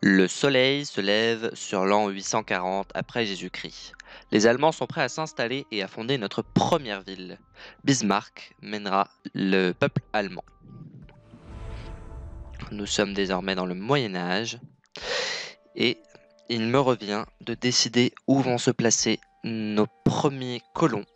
Le soleil se lève sur l'an 840 après Jésus-Christ. Les Allemands sont prêts à s'installer et à fonder notre première ville. Bismarck mènera le peuple allemand. Nous sommes désormais dans le Moyen Âge et il me revient de décider où vont se placer nos premiers colons.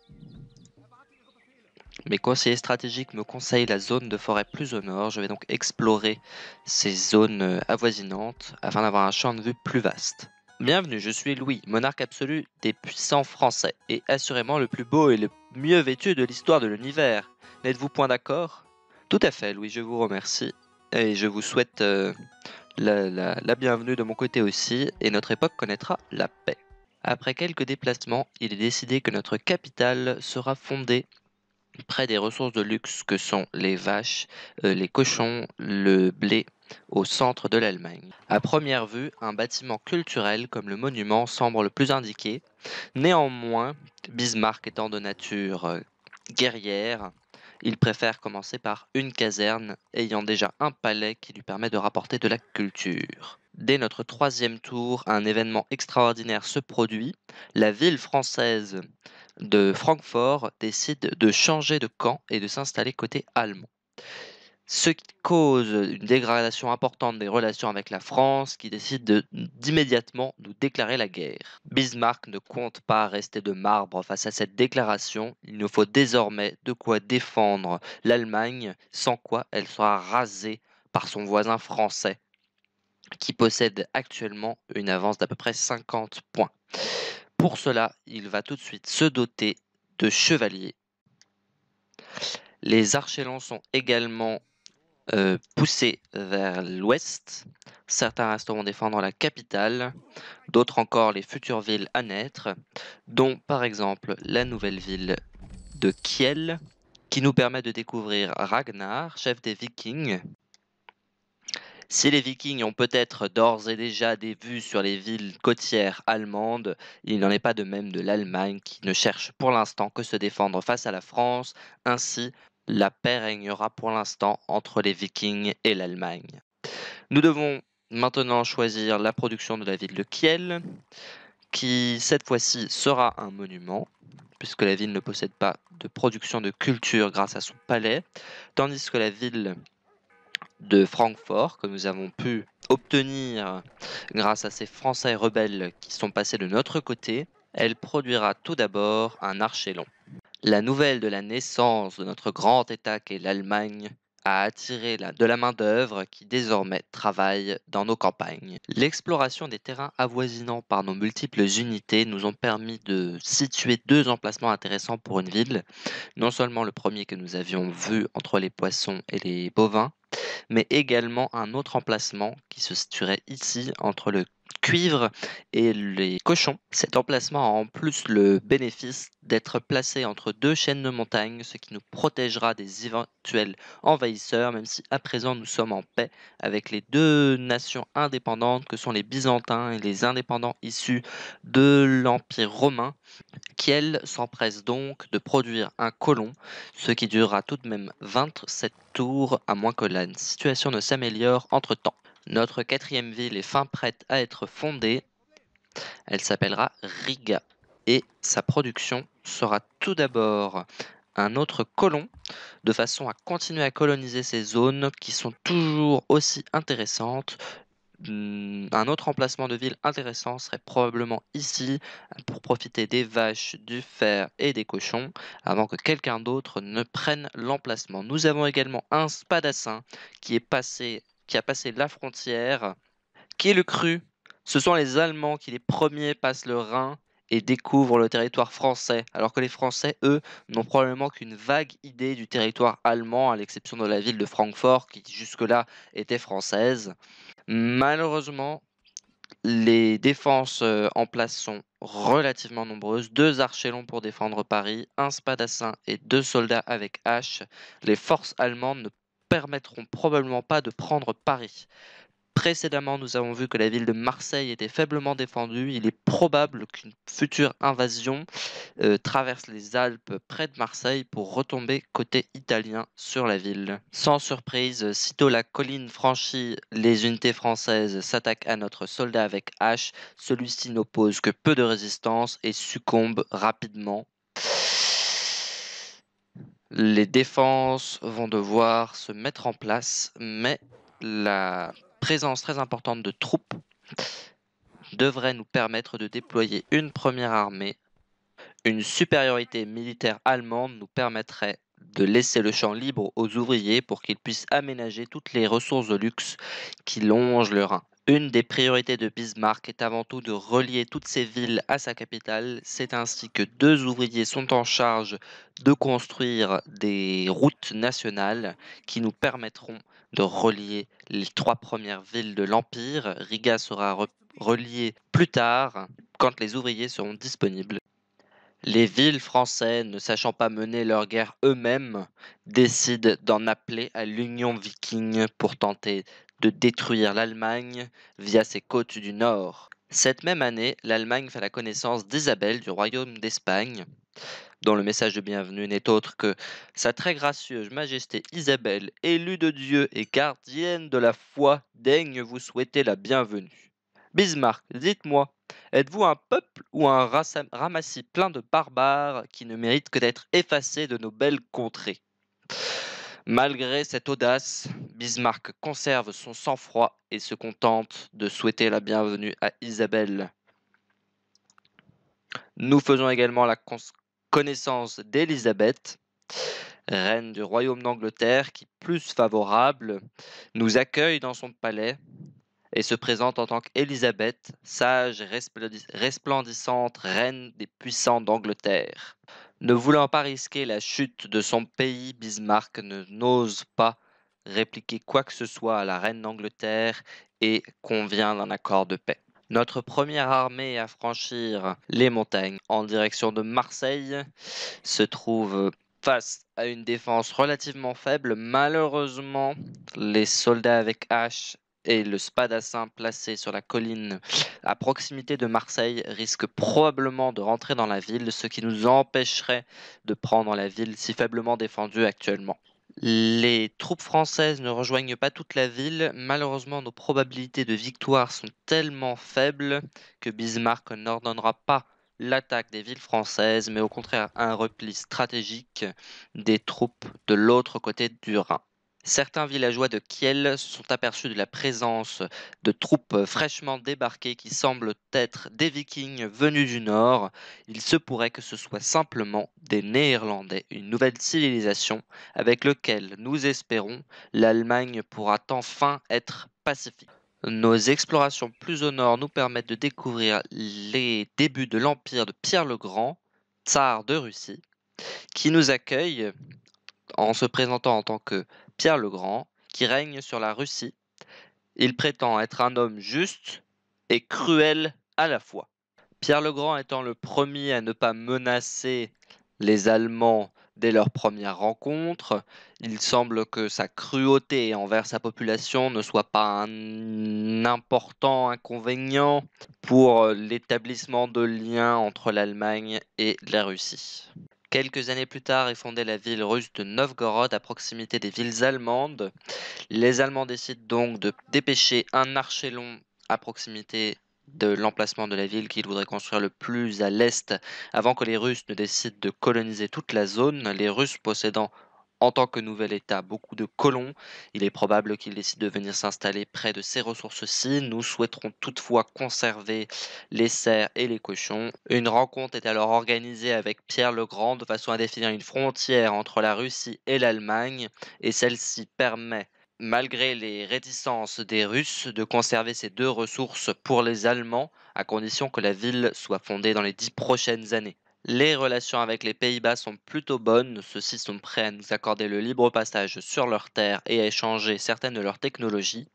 Mes conseillers stratégiques me conseillent la zone de forêt plus au nord. Je vais donc explorer ces zones euh, avoisinantes afin d'avoir un champ de vue plus vaste. Bienvenue, je suis Louis, monarque absolu des puissants français et assurément le plus beau et le mieux vêtu de l'histoire de l'univers. N'êtes-vous point d'accord? Tout à fait, Louis, je vous remercie et je vous souhaite euh, la, la bienvenue de mon côté aussi et notre époque connaîtra la paix. Après quelques déplacements, il est décidé que notre capitale sera fondée près des ressources de luxe que sont les vaches, euh, les cochons, le blé au centre de l'Allemagne. À première vue, un bâtiment culturel comme le monument semble le plus indiqué. Néanmoins, Bismarck étant de nature euh, guerrière, il préfère commencer par une caserne ayant déjà un palais qui lui permet de rapporter de la culture. Dès notre troisième tour, un événement extraordinaire se produit. La ville française de Francfort décide de changer de camp et de s'installer côté allemand. Ce qui cause une dégradation importante des relations avec la France, qui décide d'immédiatement nous déclarer la guerre. Bismarck ne compte pas rester de marbre face à cette déclaration. Il nous faut désormais de quoi défendre l'Allemagne, sans quoi elle sera rasée par son voisin français, qui possède actuellement une avance d'à peu près 50 points. Pour cela, il va tout de suite se doter de chevaliers. Les archélons sont également euh, poussés vers l'ouest. Certains resteront défendre la capitale, d'autres encore les futures villes à naître, dont par exemple la nouvelle ville de Kiel, qui nous permet de découvrir Ragnar, chef des Vikings, si les Vikings ont peut-être d'ores et déjà des vues sur les villes côtières allemandes, il n'en est pas de même de l'Allemagne qui ne cherche pour l'instant que se défendre face à la France. Ainsi, la paix régnera pour l'instant entre les Vikings et l'Allemagne. Nous devons maintenant choisir la production de la ville de Kiel, qui cette fois-ci sera un monument, puisque la ville ne possède pas de production de culture grâce à son palais, tandis que la ville de Francfort que nous avons pu obtenir grâce à ces Français rebelles qui sont passés de notre côté, elle produira tout d'abord un archélon. La nouvelle de la naissance de notre grand État qu'est l'Allemagne a attiré de la main-d'œuvre qui désormais travaille dans nos campagnes. L'exploration des terrains avoisinants par nos multiples unités nous ont permis de situer deux emplacements intéressants pour une ville. Non seulement le premier que nous avions vu entre les poissons et les bovins, mais également un autre emplacement qui se situerait ici entre le cuivre et les cochons. Cet emplacement a en plus le bénéfice d'être placé entre deux chaînes de montagnes, ce qui nous protégera des éventuels envahisseurs, même si à présent nous sommes en paix avec les deux nations indépendantes que sont les Byzantins et les indépendants issus de l'Empire romain, qui elles s'empressent donc de produire un colon, ce qui durera tout de même 27 tours, à moins que la situation ne s'améliore entre-temps. Notre quatrième ville est fin prête à être fondée. Elle s'appellera Riga et sa production sera tout d'abord un autre colon de façon à continuer à coloniser ces zones qui sont toujours aussi intéressantes. Hmm, un autre emplacement de ville intéressant serait probablement ici pour profiter des vaches, du fer et des cochons avant que quelqu'un d'autre ne prenne l'emplacement. Nous avons également un spadassin qui est passé qui a passé la frontière. Qui est le cru Ce sont les Allemands qui les premiers passent le Rhin et découvrent le territoire français, alors que les Français, eux, n'ont probablement qu'une vague idée du territoire allemand, à l'exception de la ville de Francfort, qui jusque-là était française. Malheureusement, les défenses euh, en place sont relativement nombreuses. Deux archélons pour défendre Paris, un spadassin et deux soldats avec hache. Les forces allemandes ne permettront probablement pas de prendre Paris. Précédemment, nous avons vu que la ville de Marseille était faiblement défendue. Il est probable qu'une future invasion euh, traverse les Alpes près de Marseille pour retomber côté italien sur la ville. Sans surprise, sitôt la colline franchie, les unités françaises s'attaquent à notre soldat avec hache. Celui-ci n'oppose que peu de résistance et succombe rapidement. Les défenses vont devoir se mettre en place, mais la présence très importante de troupes devrait nous permettre de déployer une première armée. Une supériorité militaire allemande nous permettrait de laisser le champ libre aux ouvriers pour qu'ils puissent aménager toutes les ressources de luxe qui longent le Rhin. Une des priorités de Bismarck est avant tout de relier toutes ces villes à sa capitale. C'est ainsi que deux ouvriers sont en charge de construire des routes nationales qui nous permettront de relier les trois premières villes de l'Empire. Riga sera reliée plus tard quand les ouvriers seront disponibles. Les villes françaises, ne sachant pas mener leur guerre eux-mêmes, décident d'en appeler à l'Union viking pour tenter de détruire l'Allemagne via ses côtes du nord. Cette même année, l'Allemagne fait la connaissance d'Isabelle du royaume d'Espagne, dont le message de bienvenue n'est autre que Sa très gracieuse Majesté Isabelle, élue de Dieu et gardienne de la foi, daigne vous souhaiter la bienvenue. Bismarck, dites-moi, êtes-vous un peuple ou un ramassis plein de barbares qui ne mérite que d'être effacé de nos belles contrées? Malgré cette audace, Bismarck conserve son sang-froid et se contente de souhaiter la bienvenue à Isabelle. Nous faisons également la connaissance d'Élisabeth, reine du royaume d'Angleterre, qui, plus favorable, nous accueille dans son palais et se présente en tant qu'Élisabeth, sage et resplendissante reine des puissants d'Angleterre. Ne voulant pas risquer la chute de son pays, Bismarck ne n'ose pas répliquer quoi que ce soit à la reine d'Angleterre et convient d'un accord de paix. Notre première armée à franchir les montagnes en direction de Marseille se trouve face à une défense relativement faible. Malheureusement, les soldats avec hache et le spadassin placé sur la colline à proximité de Marseille risque probablement de rentrer dans la ville, ce qui nous empêcherait de prendre la ville si faiblement défendue actuellement. Les troupes françaises ne rejoignent pas toute la ville. Malheureusement, nos probabilités de victoire sont tellement faibles que Bismarck n'ordonnera pas l'attaque des villes françaises, mais au contraire un repli stratégique des troupes de l'autre côté du Rhin. Certains villageois de Kiel sont aperçus de la présence de troupes fraîchement débarquées qui semblent être des vikings venus du nord. Il se pourrait que ce soit simplement des Néerlandais, une nouvelle civilisation avec laquelle nous espérons l'Allemagne pourra enfin être pacifique. Nos explorations plus au nord nous permettent de découvrir les débuts de l'empire de Pierre le Grand, tsar de Russie, qui nous accueille en se présentant en tant que Pierre le Grand, qui règne sur la Russie. Il prétend être un homme juste et cruel à la fois. Pierre le Grand étant le premier à ne pas menacer les Allemands dès leur première rencontre, il semble que sa cruauté envers sa population ne soit pas un important inconvénient pour l'établissement de liens entre l'Allemagne et la Russie. Quelques années plus tard est fondée la ville russe de Novgorod à proximité des villes allemandes. Les Allemands décident donc de dépêcher un archer long à proximité de l'emplacement de la ville qu'ils voudraient construire le plus à l'est avant que les Russes ne décident de coloniser toute la zone, les Russes possédant en tant que nouvel État beaucoup de colons. Il est probable qu'ils décident de venir s'installer près de ces ressources-ci. Nous souhaiterons toutefois conserver les cerfs et les cochons. Une rencontre est alors organisée avec Pierre le Grand de façon à définir une frontière entre la Russie et l'Allemagne et celle-ci permet malgré les réticences des Russes, de conserver ces deux ressources pour les Allemands, à condition que la ville soit fondée dans les dix prochaines années. Les relations avec les Pays-Bas sont plutôt bonnes, ceux-ci sont prêts à nous accorder le libre passage sur leurs terres et à échanger certaines de leurs technologies.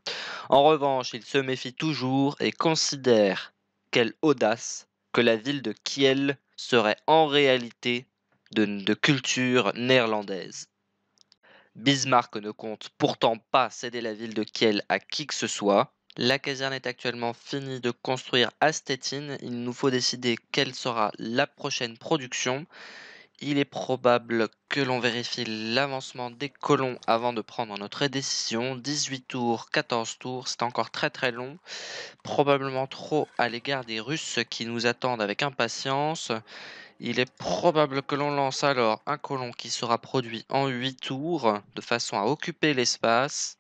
En revanche, ils se méfient toujours et considèrent, quelle audace, que la ville de Kiel serait en réalité de, de culture néerlandaise. Bismarck ne compte pourtant pas céder la ville de Kiel à qui que ce soit. La caserne est actuellement finie de construire à Stettin. Il nous faut décider quelle sera la prochaine production. Il est probable que l'on vérifie l'avancement des colons avant de prendre notre décision. 18 tours, 14 tours, c'est encore très très long. Probablement trop à l'égard des Russes qui nous attendent avec impatience. Il est probable que l'on lance alors un colon qui sera produit en 8 tours, de façon à occuper l'espace.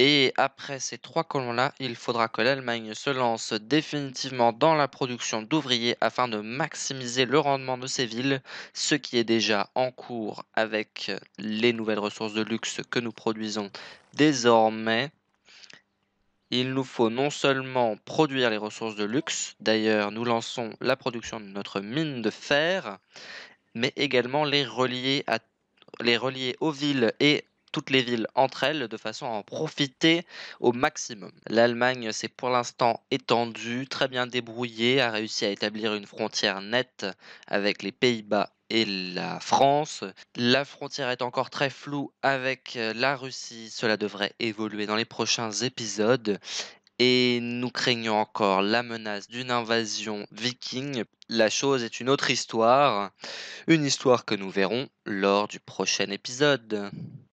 Et après ces trois colons-là, il faudra que l'Allemagne se lance définitivement dans la production d'ouvriers afin de maximiser le rendement de ses villes, ce qui est déjà en cours avec les nouvelles ressources de luxe que nous produisons désormais. Il nous faut non seulement produire les ressources de luxe, d'ailleurs nous lançons la production de notre mine de fer, mais également les relier, à, les relier aux villes et toutes les villes entre elles de façon à en profiter au maximum. L'Allemagne s'est pour l'instant étendue, très bien débrouillée, a réussi à établir une frontière nette avec les Pays-Bas et la France. La frontière est encore très floue avec la Russie, cela devrait évoluer dans les prochains épisodes. Et nous craignons encore la menace d'une invasion viking. La chose est une autre histoire, une histoire que nous verrons lors du prochain épisode.